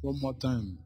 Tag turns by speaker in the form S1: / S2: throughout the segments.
S1: one more time.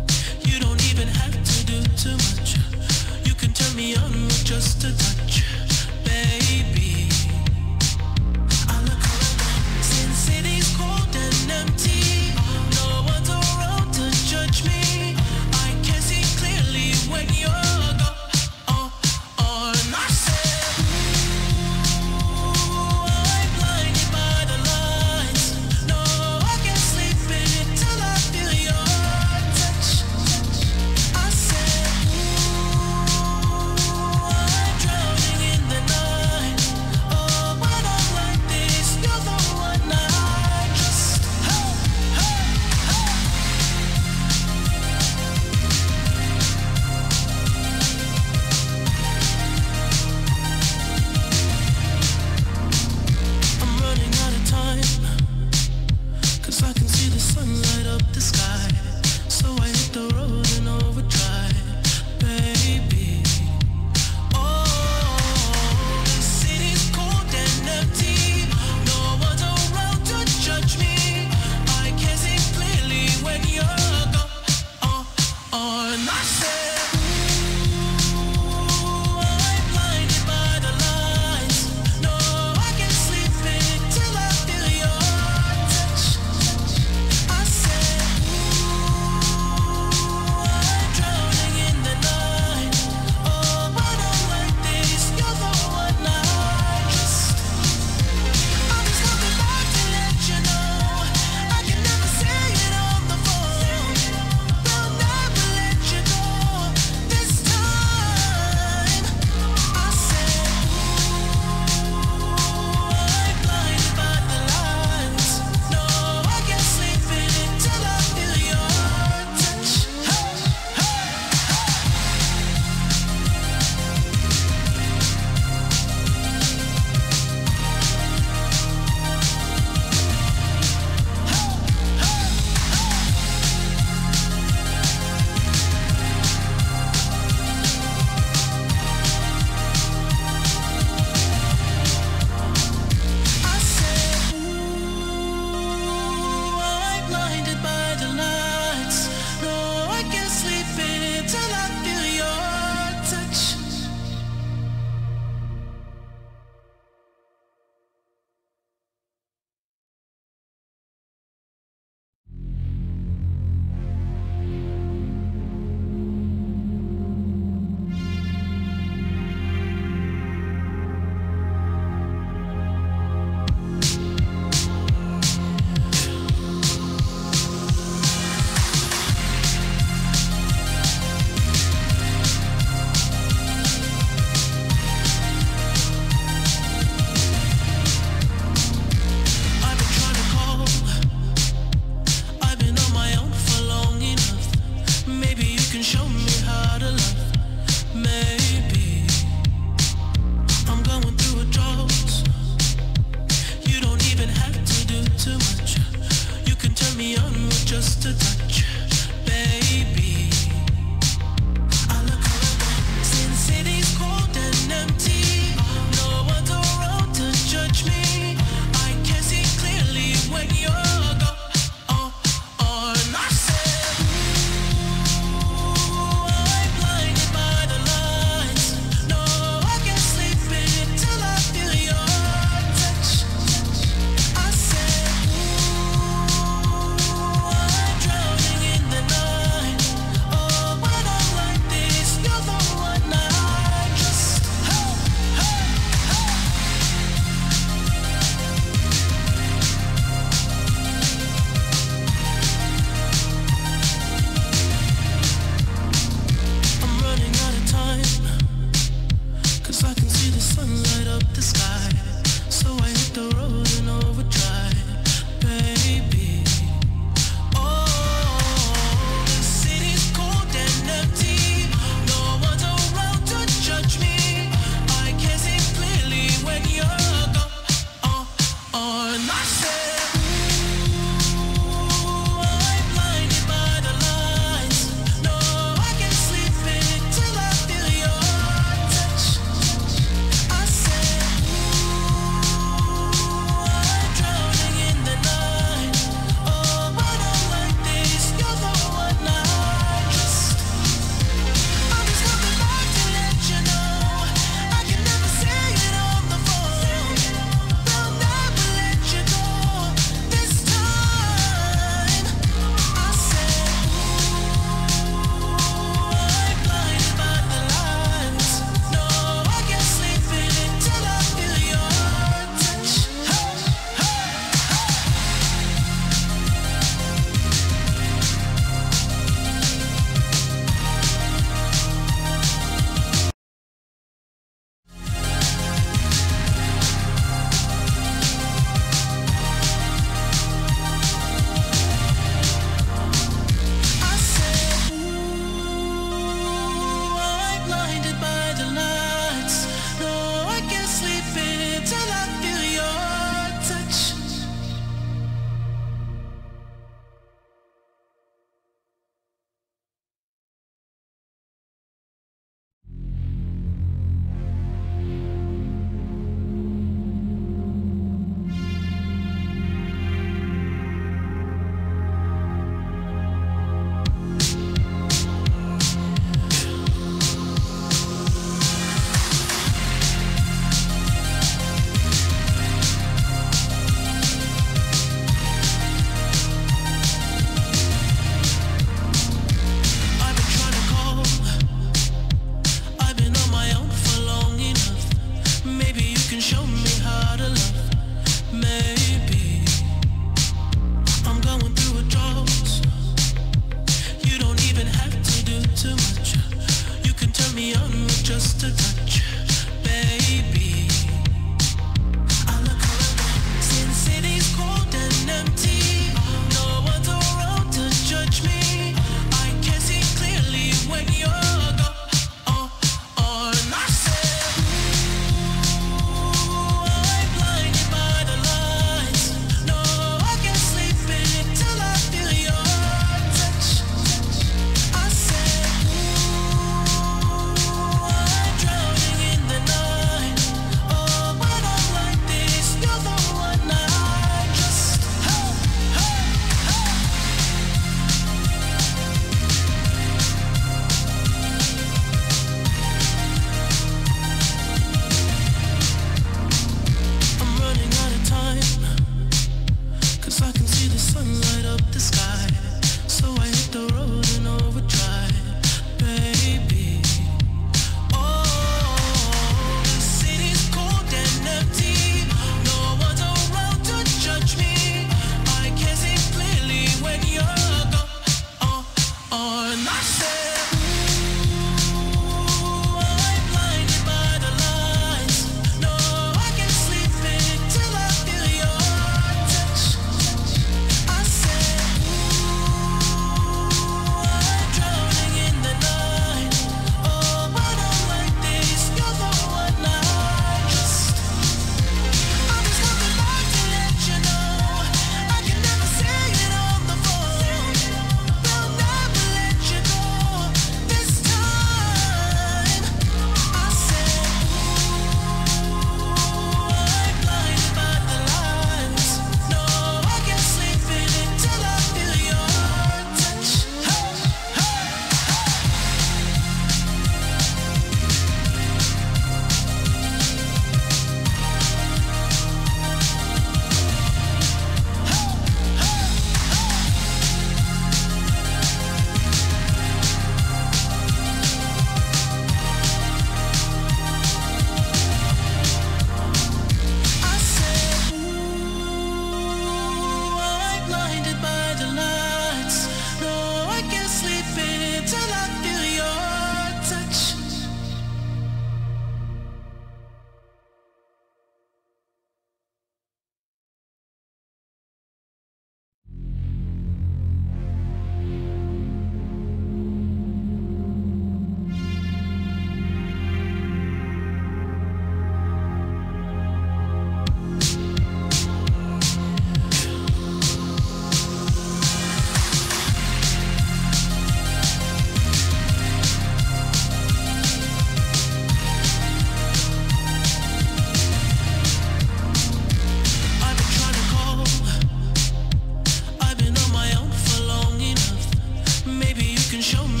S2: show me